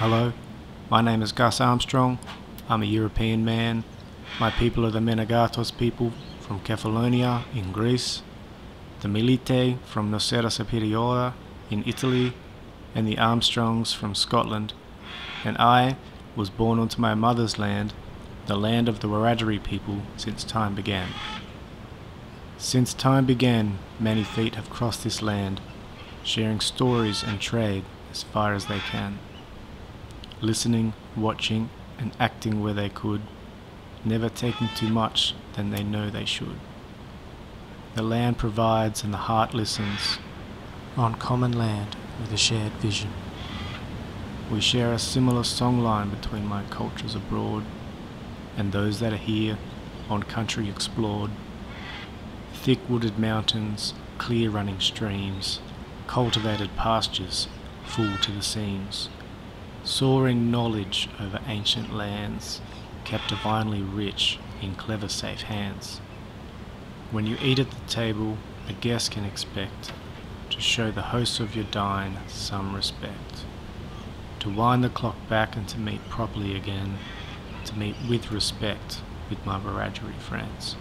Hello, my name is Gus Armstrong. I'm a European man. My people are the Menagatos people from Kefalonia in Greece, the Milite from Nocera Superiore in Italy, and the Armstrongs from Scotland. And I was born onto my mother's land, the land of the Wiradjuri people, since time began. Since time began, many feet have crossed this land, sharing stories and trade as far as they can. Listening, watching, and acting where they could, never taking too much than they know they should. The land provides and the heart listens, on common land with a shared vision. We share a similar songline between my cultures abroad and those that are here on country explored. Thick wooded mountains, clear running streams, cultivated pastures full to the seams, soaring knowledge over ancient lands, kept divinely rich in clever safe hands. When you eat at the table, a guest can expect to show the host of your dine some respect, to wind the clock back and to meet properly again, to meet with respect with my Wiradjuri friends.